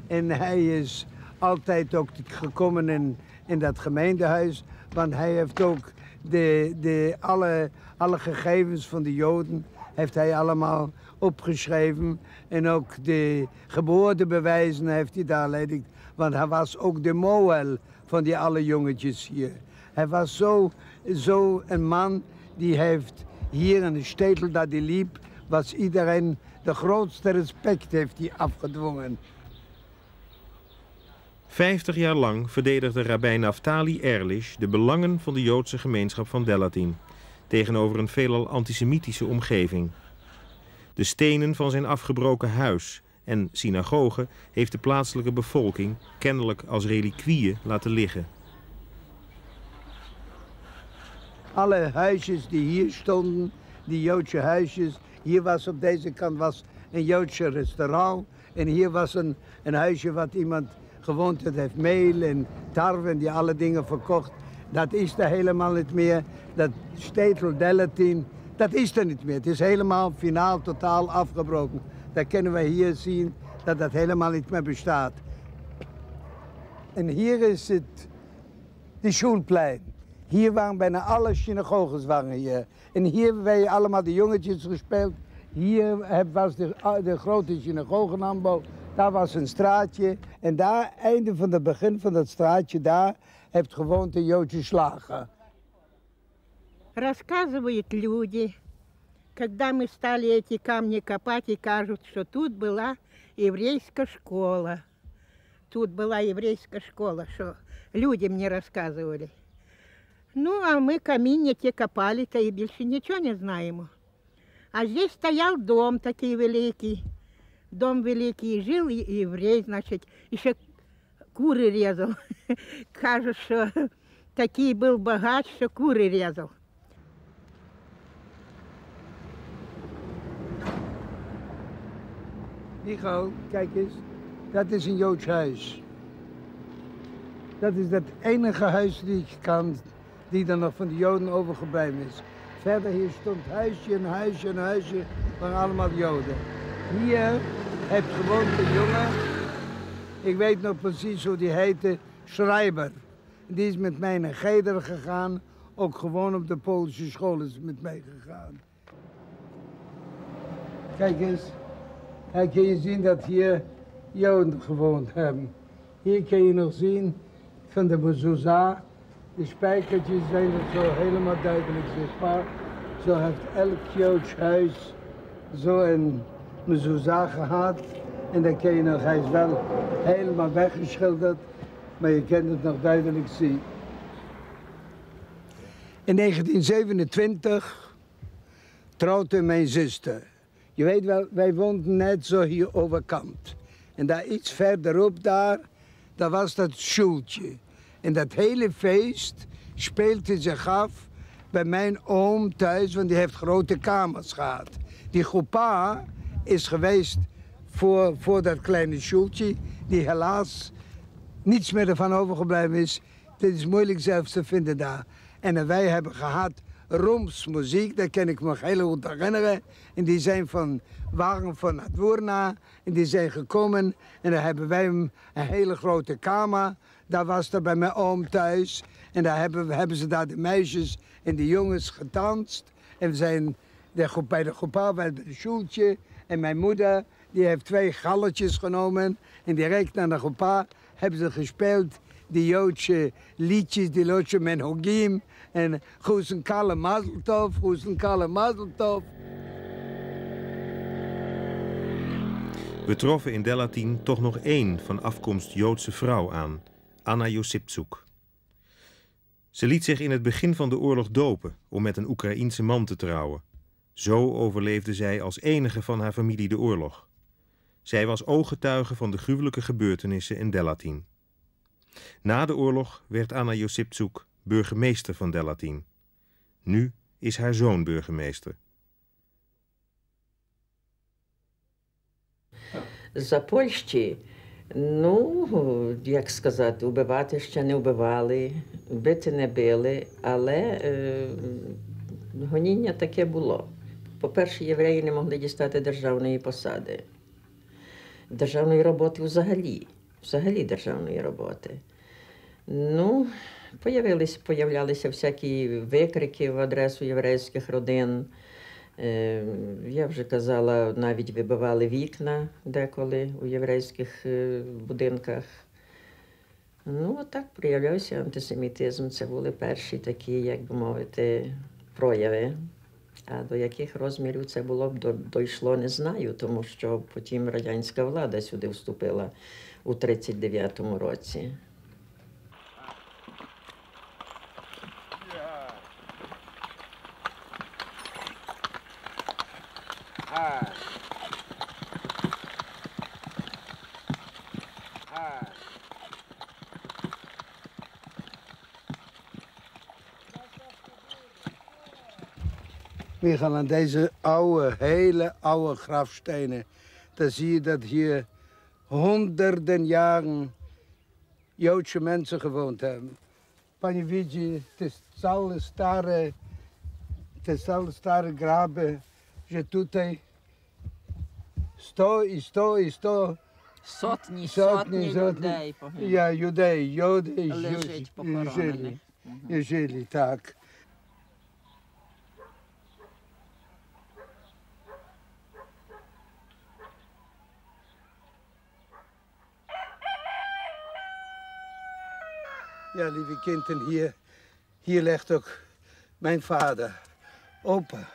En hij is altijd ook gekomen in, in dat gemeentehuis. Want hij heeft ook de, de, alle, alle gegevens van de Joden heeft hij allemaal opgeschreven. En ook de geboortebewijzen heeft hij daar ledig. Want hij was ook de moel van die alle jongetjes hier. Hij was zo, zo een man die heeft hier in de stetel dat hij liep, was iedereen de grootste respect heeft hij afgedwongen. Vijftig jaar lang verdedigde rabbijn Naftali Erlich de belangen van de Joodse gemeenschap van Delatin tegenover een veelal antisemitische omgeving. De stenen van zijn afgebroken huis en synagoge heeft de plaatselijke bevolking kennelijk als reliquieën laten liggen. Alle huisjes die hier stonden, die Joodse huisjes, hier was op deze kant was een Joodse restaurant en hier was een, een huisje wat iemand gewoond heeft meel en tarwe en die alle dingen verkocht. Dat is er helemaal niet meer. Dat stetel dat is er niet meer. Het is helemaal finaal totaal afgebroken. Daar kunnen we hier zien dat dat helemaal niet meer bestaat. En hier is het, de Schulplein. Hier waren bijna alle synagoges waren. En hier wij allemaal de jongetjes gespeeld. Hier was de, de grote synagogenaanbouw. Daar was een straatje. En daar, einde van het begin van dat straatje, daar heeft gewoond de Joodse slager. Рассказывают люди, когда мы стали эти камни копать и кажут, что тут была еврейская школа. Тут была еврейская школа, что люди мне рассказывали. Ну, а мы камни те копали-то и больше ничего не знаем. А здесь стоял дом такой великий. Дом великий, жил еврей, значит, еще куры резал. Кажут, что такий был богач, что куры резал. Michael, kijk eens, dat is een Joods huis. Dat is het enige huis die ik kan, die er nog van de Joden overgebleven is. Verder hier stond huisje, een huisje, een huisje, waren allemaal Joden. Hier heeft gewoond een jongen, ik weet nog precies hoe die heette, Schreiber. Die is met mij naar Geder gegaan, ook gewoon op de Poolse school is met mij gegaan. Kijk eens, hier kun je zien dat hier Joden gewoond hebben. Hier kun je nog zien van de mezuzah. De spijkertjes zijn er zo helemaal duidelijk zichtbaar. Zo heeft elk Joods huis zo een mezuzah gehad. En dan kun je nog, is wel helemaal weggeschilderd, maar je kunt het nog duidelijk zien. In 1927 trouwde mijn zuster. Je weet wel, wij woonden net zo hier overkant. En daar iets verderop daar, daar was dat schooltje. En dat hele feest speelde zich af bij mijn oom thuis, want die heeft grote kamers gehad. Die groepa is geweest voor, voor dat kleine schooltje, die helaas niets meer ervan overgebleven is. Dit is moeilijk zelfs te vinden daar. En wij hebben gehad Roms muziek, daar kan ik me heel goed herinneren. En die zijn van, waren van Adwoerna en die zijn gekomen. En daar hebben wij een, hele grote kamer. Daar was er bij mijn oom thuis. En daar hebben, hebben ze daar de meisjes en de jongens gedanst. En we zijn de, bij de groepa, bij het schooltje. En mijn moeder, die heeft twee galletjes genomen. En direct naar de groepa hebben ze gespeeld die Joodse liedjes, die Joodse menhogim. En Goesen Kalle Mazeltov, Goesen Kalle Mazeltov. We troffen in Delatin toch nog één van afkomst Joodse vrouw aan, Anna Josipczuk. Ze liet zich in het begin van de oorlog dopen om met een Oekraïense man te trouwen. Zo overleefde zij als enige van haar familie de oorlog. Zij was ooggetuige van de gruwelijke gebeurtenissen in Delatin. Na de oorlog werd Anna Josipczuk burgemeester van Delatin. Nu is haar zoon burgemeester. За ну, як сказати, убивати ще не вбивали, бити не били, але е, гоніння таке було. По-перше, євреї не могли дістати державної посади, державної роботи взагалі, взагалі державної роботи. Ну, появились, появлялися всякі викрики в адресу єврейських родин. Е, Я вже казала, навіть вибивали вікна деколи у єврейських е, будинках. Ну, отак проявлявся антисемітизм. Це були перші такі, як би мовити, прояви. А до яких розмірів це було б дійшло, не знаю, тому що потім радянська влада сюди вступила у 39-му році. We gaan aan deze oude, hele oude grafstenen. Dan zie je dat hier honderden jaren Joodse mensen gewoond hebben. Panie widzi, het is całe stare, het is całe stare graben, że tutaj sto i sto i sto Сотні, сотні людей погинули. Ja, Judei, Jody Лежить похоронених. Ja, lieve kinderen, hier, hier ligt ook mijn vader. Opa.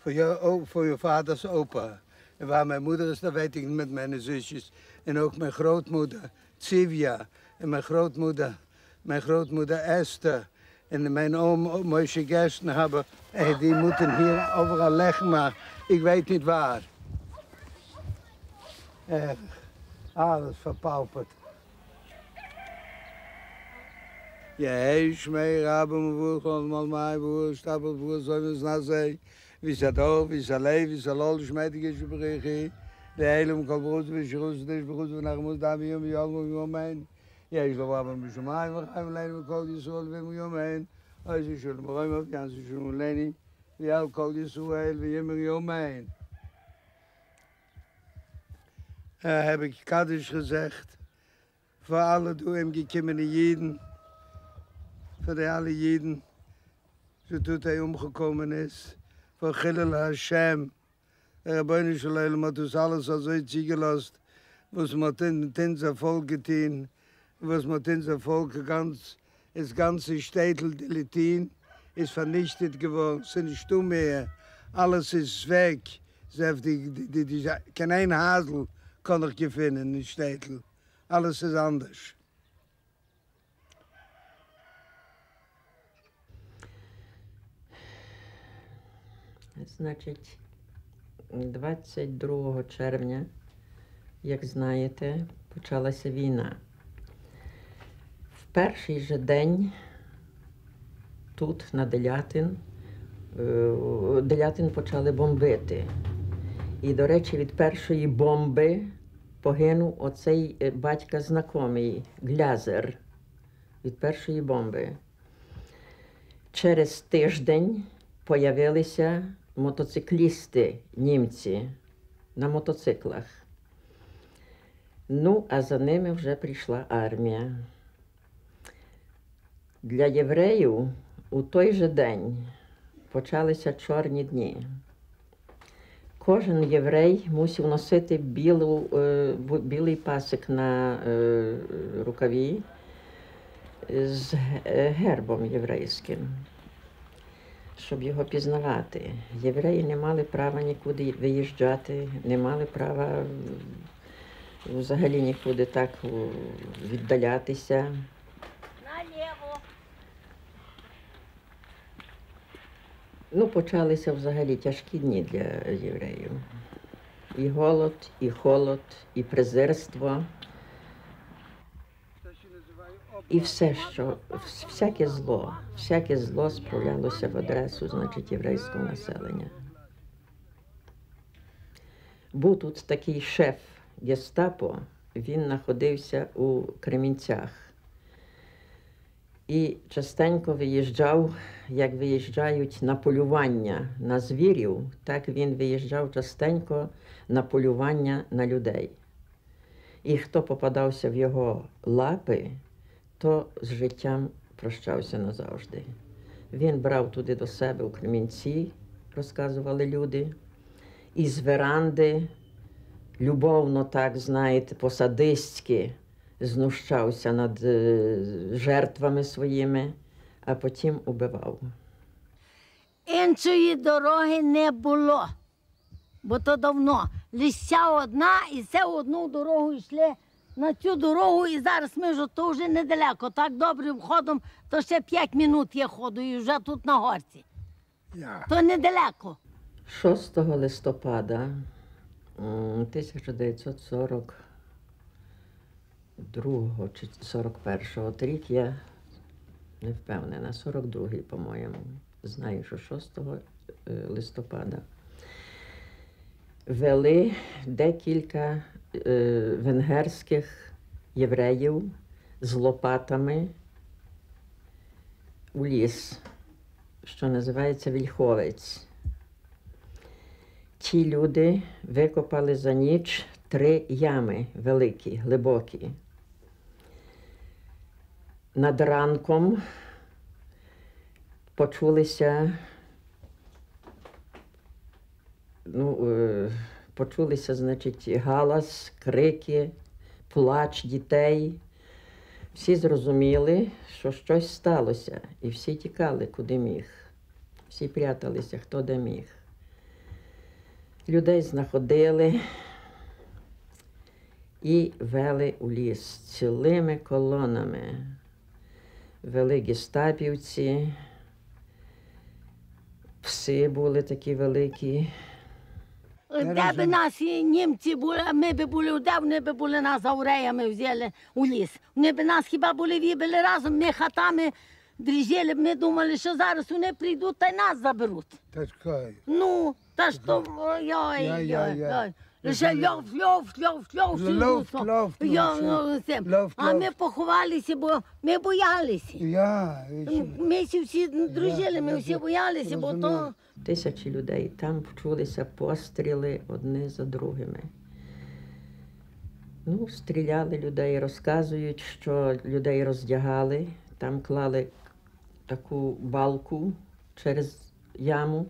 Voor, jou, o- voor je vaders opa. En waar mijn moeder is, dat weet ik met mijn zusjes. En ook mijn grootmoeder, Tsivia. En mijn grootmoeder, mijn grootmoeder Esther. En mijn oom, oom Moisje Gersten hebben. die moeten hier overal leggen, maar ik weet niet waar. Erg. Alles verpauperd. Ja, ich mei rabem vuch und mal mei vuch stab vuch so wirs nazei. Wie sa do, wie sa lei, wie sa lol schmeide ge brige. Der heilem kabrot mit jrus des brot und nach mus da bi um jo go go mein. Ja, ich war beim zum mei, wir gaim lei mit kol die mein. Als ich soll mei mit ganz ich soll lei. Wir au kol die so heil mein. Äh hab ich kadisch gesagt. Vor alle du im gekimmene jeden. Voor de alle Jiden. Zo tot hij omgekomen is. Voor Gilel Hashem. De Rabbeinu Shalom hat uns alles so zugelost. Was man in unser Volk getan. Was man unser Volk ganz, das ganze Städtel Deletin ist vernichtet geworden. Sind nicht du mehr. Alles ist weg. Selbst die, die, die, die, kein ein Hasel kann ich gewinnen in Städtel. Alles ist anders. Значить, 22 червня, як знаєте, почалася війна. В перший же день тут, на Делятин, е, Делятин почали бомбити. І, до речі, від першої бомби погинув оцей е, батька знакомий Глязер. Від першої бомби. Через тиждень появилися мотоциклісти німці на мотоциклах. Ну, а за ними вже прийшла армія. Для євреїв у той же день почалися чорні дні. Кожен єврей мусив носити білу, е, білий пасик на е, рукаві з е, гербом єврейським, щоб його пізнавати. Євреї не мали права нікуди виїжджати, не мали права взагалі нікуди так віддалятися. Ну, почалися взагалі тяжкі дні для євреїв. І голод, і холод, і презирство. І все, що всяке зло, всяке зло справлялося в адресу, значить, єврейського населення. Був тут такий шеф гестапо, він знаходився у Кремінцях. І частенько виїжджав, як виїжджають на полювання на звірів, так він виїжджав частенько на полювання на людей. І хто попадався в його лапи, то з життям прощався назавжди. Він брав туди до себе у Кремінці, розказували люди, і з веранди, любовно, так знаєте, по-садистськи знущався над е, жертвами своїми, а потім убивав. Іншої дороги не було, бо то давно. Лися одна і це одну дорогу йшли на цю дорогу, і зараз ми ж то вже недалеко. Так добрим ходом, то ще 5 минут є ходу, і вже тут на горці. То недалеко. 6 листопада 1942 чи 41 от рік я не впевнена, 42-й, по-моєму. Знаю, що 6 е, листопада вели декілька венгерських євреїв з лопатами у ліс, що називається Вільховець. Ті люди викопали за ніч три ями великі, глибокі. Над ранком почулися, ну, е, почулися, значить, галас, крики, плач дітей. Всі зрозуміли, що щось сталося, і всі тікали, куди міг. Всі пряталися, хто де міг. Людей знаходили і вели у ліс цілими колонами. Вели гестапівці, пси були такі великі. Де б нас і німці були, ми б були, де вони би були нас ауреями взяли у ліс. Вони б нас хіба були вибили разом, ми хатами дріжели б, ми думали, що зараз вони прийдуть та й нас заберуть. Та чекай. Ну, та ж то, ой-ой, Я-я-я. ой-ой. Лише льов, льов, льов, льов, Льов, льов, льов, льов, льов, льов, А ми поховалися, бо ми боялися. Я, Ми всі всі дружили, ми всі боялися, бо то... Тисячі людей. Там почулися постріли одне за другими. Ну, стріляли людей, розказують, що людей роздягали, там клали таку балку через яму,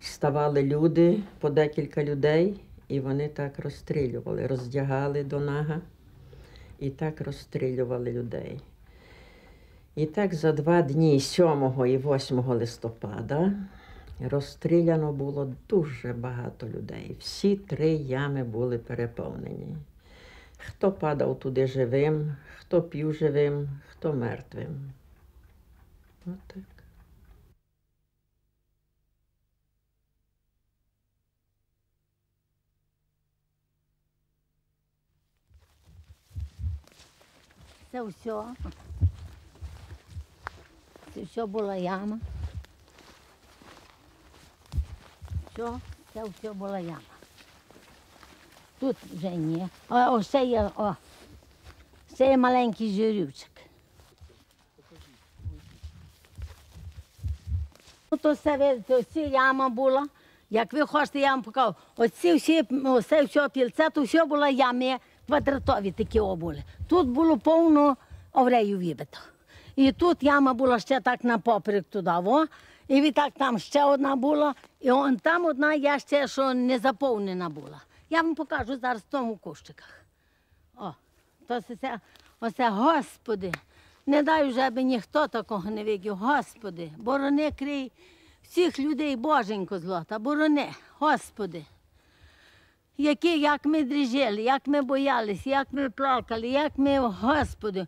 ставали люди, по декілька людей, і вони так розстрілювали, роздягали до нага і так розстрілювали людей. І так за два дні 7 і 8 листопада розстріляно було дуже багато людей. Всі три ями були переповнені. Хто падав туди живим, хто пів живим, хто мертвим. Отак. Це все. Це все була яма. Все, це все була яма. Тут вже ні. А ось це є, о, це є маленький жирючок. То ви- то ці яма була. Як ви хочете, я вам покажу. Оці всі, оце все пільце, то все було ями квадратові такі о були. Тут було повно овреїв вибито. І тут яма була ще так на поперек туди, во. І відтак там ще одна була, і он там одна є ще, що не заповнена була. Я вам покажу зараз в тому кущиках. О, то це, це, оце, господи, Не дай вже аби ніхто такого не видів. Господи, борони крий всіх людей, Боженько злота, борони, Господи. Які, як ми дріжили, як ми боялися, як ми плакали, як ми, Господи.